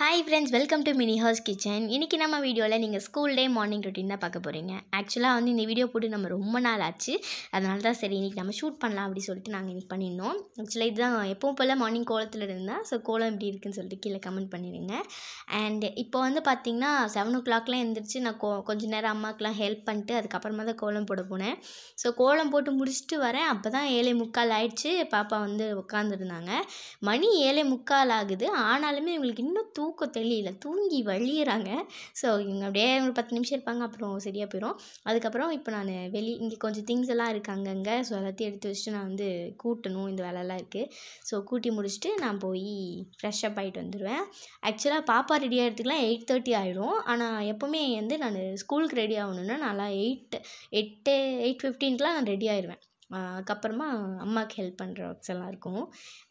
Hi friends welcome to Mini House Kitchen இன்றைக்கி நம்ம வீடியோவில் நீங்கள் ஸ்கூல் டே மார்னிங் ரொட்டீன் தான் பார்க்க போகிறீங்க ஆக்சுவலாக வந்து இந்த வீடியோ போட்டு நம்ம ரொம்ப நாள் ஆச்சு. அதனால தான் சரி இன்றைக்கி நம்ம ஷூட் பண்ணலாம் அப்படி சொல்லிட்டு நாங்கள் இன்றைக்கி பண்ணியிருந்தோம். ஆக்சுவலாக இதுதான் எப்பவும் போல் மார்னிங் கோலத்தில் இருந்தால் ஸோ கோலம் எப்படி இருக்குன்னு சொல்லிட்டு கீழே கமெண்ட் பண்ணிடுங்க அண்ட் இப்போ வந்து பார்த்திங்கன்னா செவன் ஓ கிளாக்லாம் எழுந்திரிச்சு நான் கோ கொஞ்ச நேரம் அம்மாக்கெலாம் ஹெல்ப் பண்ணிட்டு அதுக்கப்புறமா தான் கோலம் போட போனேன். ஸோ கோலம் போட்டு முடிச்சுட்டு வரேன். அப்போ தான் ஏழை முக்கால் ஆயிடுச்சு. பாப்பா வந்து உட்காந்துருந்தாங்க மணி ஏழை முக்கால் ஆகுது. ஆனாலுமே இவங்களுக்கு இன்னும் தூக்கம் தெரியல. தூங்கி வழியிறாங்க. ஸோ இவங்க அப்படியே ஒரு பத்து நிமிஷம் இருப்பாங்க. அப்புறம் சரியாக போயிடும் அதுக்கப்புறம் இப்போ நான் வெளி இங்கே கொஞ்சம் திங்ஸ் எல்லாம் இருக்குது அங்கங்கே. ஸோ எல்லாத்தையும் எடுத்து வச்சுட்டு நான் வந்து கூட்டணும். இந்த வேலைலாம் இருக்குது ஸோ கூட்டி முடிச்சுட்டு நான் போய் ஃப்ரெஷ்ஷப் ஆகிட்டு வந்துடுவேன் ஆக்சுவலாக பாப்பா ரெடி ஆகிறதுக்குலாம் எயிட் தேர்ட்டி ஆகிடும் ஆனால் எப்போவுமே வந்து நான் ஸ்கூலுக்கு ரெடி ஆகணுன்னா நல்லா எயிட் எட்டு எயிட் ஃபிஃப்டீனுக்குலாம் நான் ரெடி ஆயிடுவேன் அதுக்கப்புறமா அம்மாவுக்கு ஹெல்ப் பண்ணுற ஒர்க்ஸ் எல்லாம் இருக்கும்.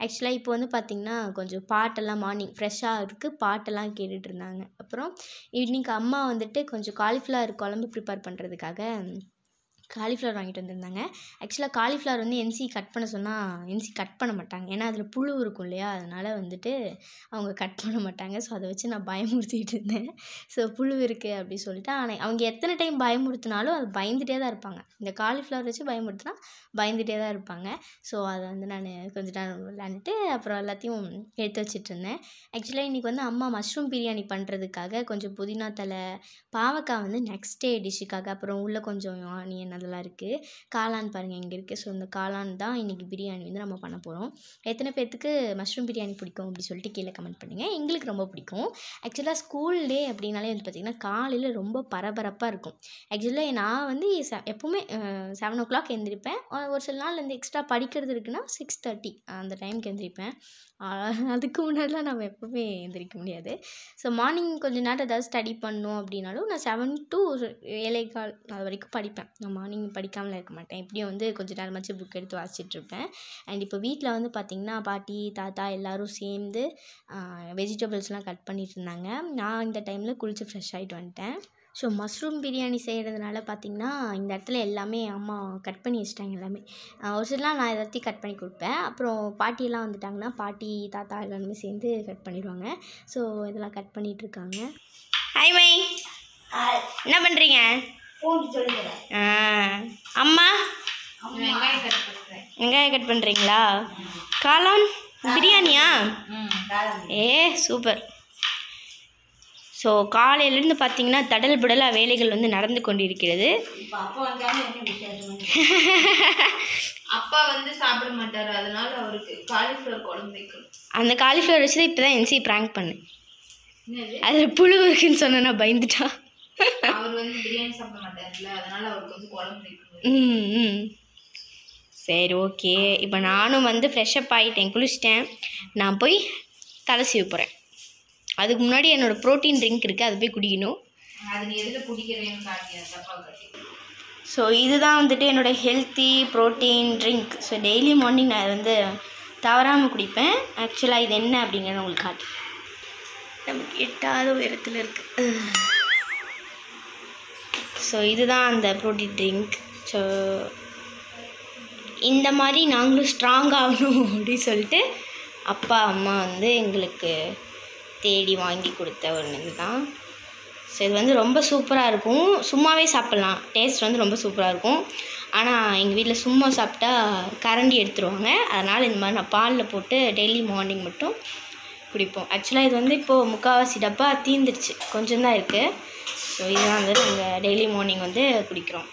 ஆக்சுவலாக இப்போ வந்து பார்த்திங்கன்னா கொஞ்சம் பாட்டெல்லாம் மார்னிங் ஃப்ரெஷ்ஷாக இருக்குது பாட்டெல்லாம் கேட்டுட்டு இருந்தாங்க. அப்புறம் ஈவினிங்க்கு அம்மா வந்துட்டு கொஞ்சம் காலிஃப்ளவர் குழம்பு ப்ரிப்பேர் பண்ணுறதுக்காக காலிஃப்ளவர் வாங்கிட்டு வந்திருந்தாங்க. ஆக்சுவலாக காலிஃப்ளவர் வந்து என்சி கட் பண்ண சொன்னால் என்சி கட் பண்ண மாட்டாங்க. ஏன்னா அதில் புழு இருக்கும் இல்லையா? அதனால் வந்துட்டு அவங்க கட் பண்ண மாட்டாங்க. ஸோ அதை வச்சு நான் பயமுறுத்திக்கிட்டு இருந்தேன். ஸோ புழு இருக்குது அப்படி சொல்லிட்டு ஆனால் அவங்க எத்தனை டைம் பயமுறுத்தினாலும் அது பயந்துகிட்டே தான் இருப்பாங்க. இந்த காலிஃப்ளவர் வச்சு பயமுறுத்தினா பயந்துகிட்டே தான் இருப்பாங்க. ஸோ அதை வந்து நான் கொஞ்ச நேரம் விளாண்டுட்டு அப்புறம் எல்லாத்தையும் எடுத்து வச்சுட்டு இருந்தேன். ஆக்சுவலாக இன்றைக்கி வந்து அம்மா மஷ்ரூம் பிரியாணி பண்ணுறதுக்காக கொஞ்சம் புதினா தலை பாவக்காய் வந்து நெக்ஸ்ட் டே டிஷ்ஷுக்காக அப்புறம் உள்ளே கொஞ்சம் ஆனியன் அதெல்லாம் இருக்குது காளான் பாருங்கள் இங்கே இருக்குது ஸோ இந்த காளான் தான் இன்றைக்கி பிரியாணி வந்து நம்ம பண்ண போகிறோம் எத்தனை பேர்த்துக்கு மஷ்ரூம் பிரியாணி பிடிக்கும் அப்படி சொல்லிட்டு கீழே கமெண்ட் பண்ணுங்கள் எங்களுக்கு ரொம்ப பிடிக்கும். ஆக்சுவலாக ஸ்கூல் டே அப்படின்னாலே வந்து பார்த்திங்கன்னா காலையில் ரொம்ப பரபரப்பாக இருக்கும். ஆக்சுவலாக நான் வந்து எப்போவுமே செவன் ஓ கிளாக் எழுந்திரிப்பேன் ஒரு சில நாள் வந்து எக்ஸ்ட்ரா படிக்கிறது இருக்குன்னா சிக்ஸ் தேர்ட்டி அந்த டைமுக்கு எழுந்திரிப்பேன் அதுக்கு முன்னாடிலாம் நம்ம எப்போவுமே எழுந்திரிக்க முடியாது. ஸோ மார்னிங் கொஞ்சம் நேரம் ஏதாவது ஸ்டடி பண்ணோம் அப்படின்னாலும் நான் செவன் டு ஏழை கால் அது வரைக்கும் படிப்பேன். நம்ம மார்னிங் படிக்காமல் இருக்க மாட்டேன். இப்படியும் வந்து கொஞ்சம் நேரமாச்சு புக் எடுத்து வாசிச்சுட்டு இருப்பேன் அண்ட் இப்போ வீட்டில் வந்து பார்த்திங்கன்னா பாட்டி தாத்தா எல்லோரும் சேர்ந்து வெஜிடபிள்ஸ்லாம் கட் பண்ணிட்டு இருந்தாங்க நான் இந்த டைமில் குளித்து ஃப்ரெஷ் ஆகிட்டு வந்துட்டேன். ஸோ மஷ்ரூம் பிரியாணி செய்கிறதுனால பார்த்திங்கன்னா இந்த இடத்துல எல்லாமே அம்மா கட் பண்ணி வச்சிட்டாங்க எல்லாமே. ஒரு சிலலாம் நான் எல்லாத்தையும் கட் பண்ணி கொடுப்பேன். அப்புறம் பாட்டியெல்லாம் வந்துட்டாங்கன்னா பாட்டி தாத்தா எல்லாருமே சேர்ந்து கட் பண்ணிடுவாங்க. ஸோ இதெல்லாம் கட் பண்ணிகிட்ருக்காங்க ஹாய் மை என்ன பண்ணுறீங்க அம்மா? வெங்காயம் கட் பண்ணுறீங்களா காளான்? பிரியாணியா? ஏ சூப்பர். ஸோ காலையிலேருந்து பார்த்தீங்கன்னா தடல் புடலாக வேலைகள் வந்து நடந்து கொண்டிருக்கிறது. அப்பா வந்து சாப்பிட மாட்டாரு. அதனால அவருக்கு காலிஃப்ளவர் குழம்பு வைக்கணும். அந்த காலிஃப்ளவர் வச்சு தான் இப்போ தான் என்சி ப்ராங்க் பண்ணேன். என்னது? அதில் புழு இருக்குன்னு சொன்னேன் நான் பயந்துட்டான் அவர் வந்து பிரியாணி சாப்பிட மாட்டாருல்ல அதனால அவருக்கு வந்து குழம்பு சரி ஓகே. இப்போ நானும் வந்து ஃப்ரெஷ்அப் ஆகிட்டேன் குளிச்சிட்டேன். நான் போய் தலை சீவ போகிறேன் அதுக்கு முன்னாடி என்னோடய ப்ரோட்டீன் ட்ரிங்க் இருக்குது அதை போய் குடிக்கணும். அது நீ எதுல குடிக்கிறேன்னு காட்டியா தப்பா காட்டி. ஸோ இதுதான் வந்துட்டு என்னோடய healthy protein drink so daily morning நான் வந்து தவறாமல் குடிப்பேன். ஆக்சுவலாக இது என்ன அப்படிங்கிறத உங்களுக்கு காட்டு நமக்கு எட்டாத உயரத்தில் இருக்குது ஸோ இதுதான் அந்த ப்ரோட்டீன் ட்ரிங்க் ஸோ இந்த மாதிரி நாங்களும் ஸ்ட்ராங் ஆகணும் அப்படின்னு சொல்லிட்டு அப்பா அம்மா வந்து எங்களுக்கு தேடி வாங்கி கொடுத்த ஒன்று தான் ஸோ இது வந்து ரொம்ப சூப்பராக இருக்கும். சும்மாவே சாப்பிட்லாம். டேஸ்ட் வந்து ரொம்ப சூப்பராக இருக்கும். ஆனால் எங்கள் வீட்டில் சும்மா சாப்பிட்டா கரண்டி எடுத்துருவாங்க. அதனால் இந்த மாதிரி நான் பாலில் போட்டு டெய்லி மார்னிங் மட்டும் குடிப்போம். ஆக்சுவலாக இது வந்து இப்போது முக்கால்வாசி டப்பா தீந்துருச்சு. கொஞ்சம் தான் இருக்குது ஸோ இதுதான் வந்து நாங்கள் டெய்லி மார்னிங் வந்து குடிக்கிறோம்.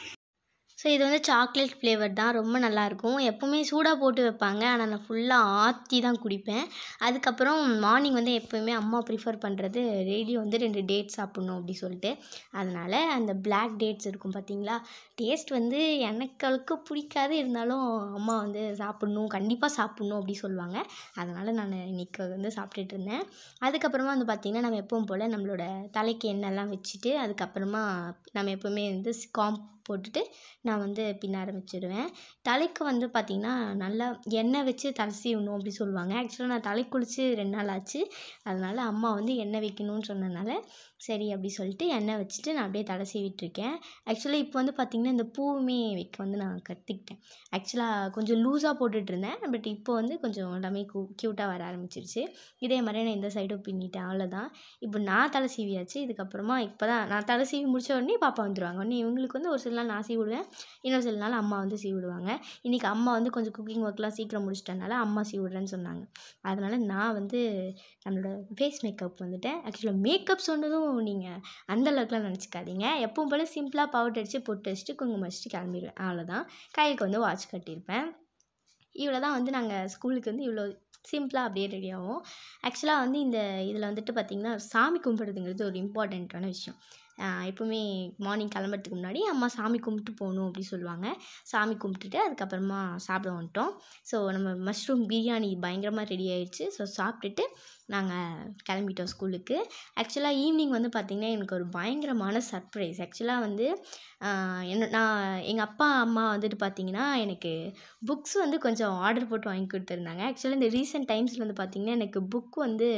ஸோ இது வந்து சாக்லேட் ஃப்ளேவர் தான். ரொம்ப நல்லாயிருக்கும். எப்போவுமே சூடாக போட்டு வைப்பாங்க. ஆனால் நான் ஃபுல்லாக ஆற்றி தான் குடிப்பேன். அதுக்கப்புறம் மார்னிங் வந்து எப்போயுமே அம்மா ப்ரிஃபர் பண்ணுறது டெய்லி வந்து ரெண்டு டேட்ஸ் சாப்பிட்ணும் அப்படி சொல்லிட்டு. அதனால் அந்த பிளாக் டேட்ஸ் இருக்கும் பார்த்தீங்களா டேஸ்ட் வந்து எனக்கு பிடிக்காது. இருந்தாலும் அம்மா வந்து சாப்பிட்ணும். கண்டிப்பாக சாப்பிட்ணும் அப்படி சொல்லுவாங்க. அதனால் நான் இன்றைக்கி வந்து சாப்பிட்டுட்டு இருந்தேன். அதுக்கப்புறமா வந்து பார்த்திங்கன்னா நம்ம எப்பவும் போல் நம்மளோட தலைக்கு எண்ணெய்லாம் வச்சுட்டு அதுக்கப்புறமா நம்ம எப்போவுமே வந்து காம்ப் போட்டுட்டு நான் வந்து பின்ன ஆரம்பிச்சிடுவேன் தலைக்கு வந்து பார்த்திங்கன்னா நல்லா எண்ணெய் வச்சு தலை சீவணும் அப்படி சொல்லுவாங்க. ஆக்சுவலாக நான் தலை குளித்து ரெண்டு நாள் ஆச்சு. அதனால் அம்மா வந்து எண்ணெய் வைக்கணும்னு சொன்னனால சரி அப்படி சொல்லிட்டு எண்ணெய் வச்சுட்டு நான் அப்படியே தடை சீவிட்டுருக்கேன் ஆக்சுவலாக இப்போ வந்து பார்த்திங்கன்னா இந்த பூவுமே வைக்க வந்து நான் கற்றுக்கிட்டேன் ஆக்சுவலாக கொஞ்சம் லூஸாக போட்டுட்ருந்தேன் பட் இப்போ வந்து கொஞ்சம் எல்லாமே க்யூ க்யூட்டாக வர ஆரம்பிச்சிருச்சு. இதே மாதிரி நான் இந்த சைடும் பின்னிட்டேன் அவ்வளோதான் இப்போ நான் தலை சீவியாச்சு இதுக்கப்புறமா இப்போ தான் நான் தலை சீவி முடிச்ச உடனே பாப்பா வந்துடுவாங்க உடனே இவங்களுக்கு வந்து ஒரு சில நாள் நான் சீவி விடுவேன் இன்னொரு சில நாள் அம்மா வந்து சீவி விடுவாங்க இன்றைக்கி அம்மா வந்து கொஞ்சம் குக்கிங் ஒர்க்லாம் சீக்கிரம் முடிச்சிட்டனால அம்மா சீவி விடுறேன்னு சொன்னாங்க. அதனால் நான் வந்து நம்மளோட ஃபேஸ் மேக்கப் வந்துட்டேன். ஆக்சுவலாக மேக்கப் சொன்னதும் நீங்கள் அந்தளவுக்குலாம் நினச்சிக்காதீங்க. எப்பவும் போல் சிம்பிளாக பவுடர் அடித்து பொட்டு வச்சுட்டு குங்குமம் வச்சுட்டு கிளம்பிடுவேன் அவ்வளோதான் கைக்கு வந்து வாட்ச் கட்டியிருப்பேன். இவ்வளோ தான் வந்து நாங்கள் ஸ்கூலுக்கு வந்து இவ்வளோ சிம்பிளாக அப்படியே ரெடி ஆகும் ஆக்சுவலாக வந்து இந்த இதில் வந்துட்டு பார்த்திங்கன்னா சாமி கும்பிட்றதுங்கிறது ஒரு இம்பார்ட்டண்ட்டான விஷயம். எப்பவுமே மார்னிங் கிளம்புறதுக்கு முன்னாடி அம்மா சாமி கும்பிட்டு போகணும் அப்படி சொல்லுவாங்க. சாமி கும்பிட்டுட்டு அதுக்கப்புறமா சாப்பிட வந்துட்டோம். ஸோ நம்ம மஷ்ரூம் பிரியாணி பயங்கரமாக ரெடி ஆயிடுச்சு. ஸோ சாப்பிட்டுட்டு நாங்கள் கிளம்பிட்டோம் ஸ்கூலுக்கு ஆக்சுவலாக ஈவினிங் வந்து பார்த்திங்கன்னா எனக்கு ஒரு பயங்கரமான சர்ப்ரைஸ் ஆக்சுவலாக வந்து என்ன நான் எங்கள் அப்பா அம்மா வந்துட்டு பார்த்திங்கன்னா எனக்கு புக்ஸ் வந்து கொஞ்சம் ஆர்டர் போட்டு வாங்கி கொடுத்துருந்தாங்க. ஆக்சுவலாக இந்த ரீசெண்ட் டைம்ஸில் வந்து பார்த்திங்கன்னா எனக்கு புக் வந்து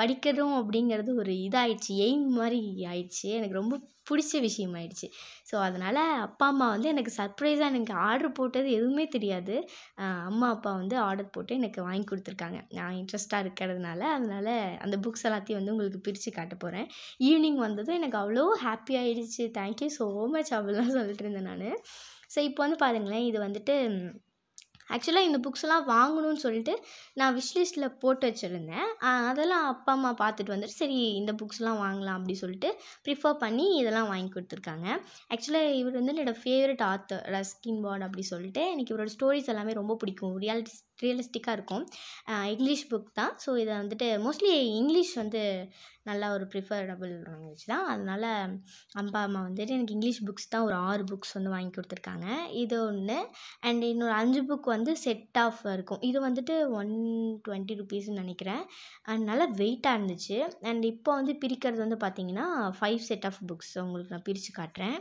படிக்கிறோம் அப்படிங்கிறது ஒரு இதாகிடுச்சு எய்ம் மாதிரி ஆயிடுச்சு. எனக்கு எனக்கு ரொம்ப பிடிச்ச விஷயம் ஆயிடுச்சு. ஸோ அதனால் அப்பா அம்மா வந்து எனக்கு சர்ப்ரைஸாக எனக்கு ஆர்டர் போட்டது எதுவுமே தெரியாது. அம்மா அப்பா வந்து ஆர்டர் போட்டு எனக்கு வாங்கி கொடுத்துருக்காங்க. நான் இன்ட்ரெஸ்ட்டாக இருக்கிறதுனால அதனால் அந்த புக்ஸ் எல்லாத்தையும் வந்து உங்களுக்கு பிரித்து காட்ட போகிறேன் ஈவினிங் வந்ததும் எனக்கு அவ்வளோ ஹாப்பி ஆகிடுச்சு தேங்க்யூ ஸோ மச் அப்படிலாம் சொல்லிட்டு இருந்தேன் நான். ஸோ இப்போ வந்து பாருங்களேன் இது வந்துட்டு ஆக்சுவலாக இந்த புக்ஸ்லாம் வாங்கணும்னு சொல்லிட்டு நான் விஷ்லிஸ்ட்டில் போட்டு வச்சுருந்தேன். அதெல்லாம் அப்பா அம்மா பார்த்துட்டு வந்துட்டு சரி இந்த புக்ஸ்லாம் வாங்கலாம் அப்படி சொல்லிட்டு ப்ரிஃபர் பண்ணி இதெல்லாம் வாங்கி கொடுத்துருக்காங்க. ஆக்சுவலாக இவர் வந்து என்னோடய ஃபேவரட் ஆத்தர் ரஸ்கின் பாட் அப்படி சொல்லிட்டு எனக்கு இவரோட ஸ்டோரிஸ் எல்லாமே ரொம்ப பிடிக்கும். ரியாலிட்டி ரியலிஸ்டிக்காக இருக்கும். இங்கிலீஷ் புக் தான். ஸோ இதை வந்துட்டு மோஸ்ட்லி இங்கிலீஷ் வந்து நல்லா ஒரு ப்ரிஃபரபிள் லாங்குவேஜ் தான். அதனால் அப்பா அம்மா வந்துட்டு எனக்கு இங்கிலீஷ் புக்ஸ் தான் ஒரு ஆறு புக்ஸ் வந்து வாங்கி கொடுத்துருக்காங்க. இது ஒன்று அண்ட் இன்னொரு அஞ்சு புக் வந்து செட் ஆஃப் இருக்கும். இது வந்துட்டு ஒன் டுவெண்ட்டி ருபீஸ்னு நினைக்கிறேன். அண்ட் நல்லா வெயிட்டாக இருந்துச்சு. அண்ட் இப்போ வந்து பிரிக்கிறது வந்து பார்த்திங்கன்னா ஃபைவ் செட் ஆஃப் புக்ஸ் உங்களுக்கு நான் பிரித்து காட்டுறேன்.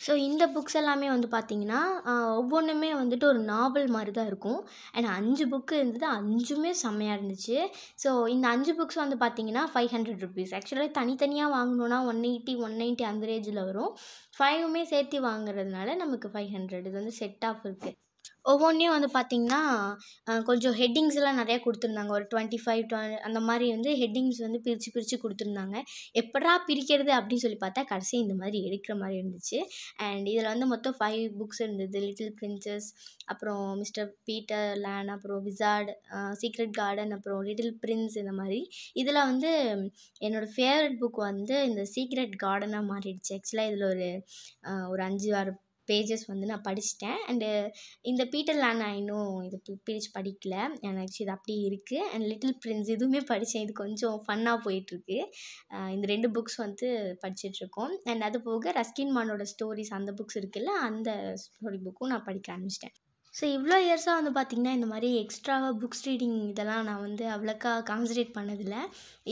ஸோ இந்த புக்ஸ் எல்லாமே வந்து பார்த்திங்கன்னா ஒவ்வொன்றுமே வந்துட்டு ஒரு நாவல் மாதிரி தான் இருக்கும். அண்ட் அஞ்சு புக்கு இருந்தது அஞ்சுமே செம்மையாக இருந்துச்சு. ஸோ இந்த அஞ்சு புக்ஸ் வந்து பார்த்தீங்கன்னா ஃபைவ் ஹண்ட்ரட் ருபீஸ் ஆக்சுவலாக தனித்தனியாக வாங்கணுன்னா ஒன் எயிட்டி ஒன் நைன்ட்டி அந்த ரேஞ்சில் வரும். ஃபைவுமே சேர்த்து வாங்குறதுனால நமக்கு ஃபைவ் ஹண்ட்ரட் இது வந்து செட் ஆஃப் இருக்குது ஒவ்வொன்றையும் வந்து பார்த்திங்கன்னா கொஞ்சம் ஹெட்டிங்ஸ் எல்லாம் நிறையா கொடுத்துருந்தாங்க. ஒரு டுவெண்ட்டி ஃபைவ் அந்த மாதிரி வந்து ஹெட்டிங்ஸ் வந்து பிரித்து பிரித்து கொடுத்துருந்தாங்க. எப்படா பிரிக்கிறது அப்படின்னு சொல்லி பார்த்தா கடைசி இந்த மாதிரி எடுக்கிற மாதிரி இருந்துச்சு. அண்ட் இதில் வந்து மொத்தம் ஃபைவ் புக்ஸ் இருந்தது. லிட்டில் பிரின்சஸ் அப்புறம் மிஸ்டர் பீட்டர் லேன் அப்புறம் விசார்ட் சீக்ரெட் கார்டன் அப்புறம் லிட்டில் பிரின்ஸ் இந்த மாதிரி. இதில் வந்து என்னோடய ஃபேவரட் புக் வந்து இந்த சீக்ரெட் கார்டனாக மாறிடுச்சு. ஆக்சுவலாக இதில் ஒரு ஒரு அஞ்சு ஆறு பேஜஸ் வந்து நான் படிச்சிட்டேன். அண்டு இந்த பீட்டர் லேன் நான் இன்னும் இது பிரித்து படிக்கல. எனக்கு இது அப்படியே இருக்குது அண்ட் லிட்டில் பிரின்ஸ் இதுவுமே படித்தேன் இது கொஞ்சம் ஃபன்னாக போயிட்டுருக்கு. இந்த ரெண்டு புக்ஸ் வந்து படிச்சிட்ருக்கோம் அண்ட் அது போக ரஸ்கின் மானோட ஸ்டோரிஸ் அந்த புக்ஸ் இருக்குல்ல அந்த ஸ்டோரி புக்கும் நான் படிக்க ஆரம்பிச்சிட்டேன். ஸோ இவ்வளோ இயர்ஸாக வந்து பார்த்திங்கன்னா இந்த மாதிரி எக்ஸ்ட்ராவாக புக்ஸ் ரீடிங் இதெல்லாம் நான் வந்து அவ்வளோக்கா கான்சன்ட்ரேட் பண்ணதில்லை.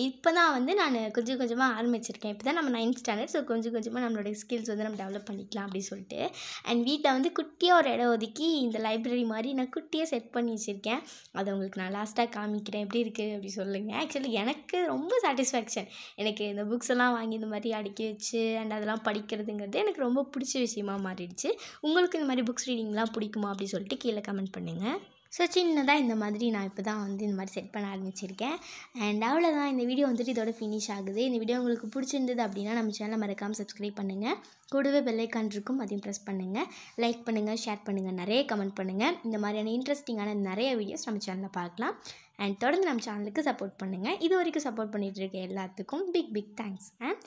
இப்போ தான் வந்து நான் கொஞ்சம் கொஞ்சமாக ஆரம்பிச்சிருக்கேன். இப்போ தான் நம்ம நைன்த் ஸ்டாண்டர்ட் ஸோ கொஞ்சம் கொஞ்சமாக நம்மளோட ஸ்கில்ஸ் வந்து நம்ம டெவலப் பண்ணிக்கலாம் அப்படின்னு சொல்லிட்டு. அண்ட் வீட்டில் வந்து குட்டியாக ஒரு இடம் ஒதுக்கி இந்த லைப்ரரி மாதிரி நான் குட்டியாக செட் பண்ணி வச்சுருக்கேன். அதை உங்களுக்கு நான் லாஸ்ட்டாக காமிக்கிறேன். எப்படி இருக்குது அப்படி சொல்லுங்கள் ஆக்சுவலி எனக்கு ரொம்ப சாட்டிஸ்ஃபேக்ஷன் எனக்கு இந்த புக்ஸ் எல்லாம் வாங்கி இந்த மாதிரி அடுக்கி வச்சு அண்ட் அதெல்லாம் படிக்கிறதுங்கிறது எனக்கு ரொம்ப பிடிச்ச விஷயமா மாறிடுச்சு. உங்களுக்கு இந்த மாதிரி புக்ஸ் ரீடிங்லாம் பிடிக்குமா? அப்படி சொல்லிட்டு கீழே கமெண்ட் பண்ணுங்கள் ஸோ சின்னதாக இந்த மாதிரி நான் இப்போ தான் வந்து இந்த மாதிரி செட் பண்ண ஆரம்பிச்சிருக்கேன். அண்ட் அவ்வளோதான் இந்த வீடியோ வந்துட்டு இதோட ஃபினிஷ் ஆகுது. இந்த வீடியோ உங்களுக்கு பிடிச்சிருந்தது அப்படின்னா நம்ம சேனலை மறக்காமல் சப்ஸ்கிரைப் பண்ணுங்கள் கூடவே பெல்லைக்கான் இருக்கும். அதையும் ப்ரெஸ் பண்ணுங்கள் லைக் பண்ணுங்கள் ஷேர் பண்ணுங்கள் நிறைய கமெண்ட் பண்ணுங்கள் இந்த மாதிரியான இன்ட்ரெஸ்டிங்கான நிறைய வீடியோஸ் நம்ம சேனலில் பார்க்கலாம். அண்ட் தொடர்ந்து நம்ம சேனலுக்கு சப்போர்ட் பண்ணுங்கள் இது வரைக்கும் சப்போர்ட் பண்ணிகிட்டு இருக்க எல்லாத்துக்கும் big big thanks and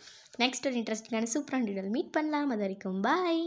next ஒரு இன்ட்ரெஸ்டிங்கான சூப்பரான வீடியோவில் மீட் பண்ணலாம். அது வரைக்கும் பாய்